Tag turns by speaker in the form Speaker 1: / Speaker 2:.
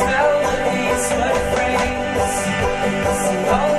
Speaker 1: melodies, my friends.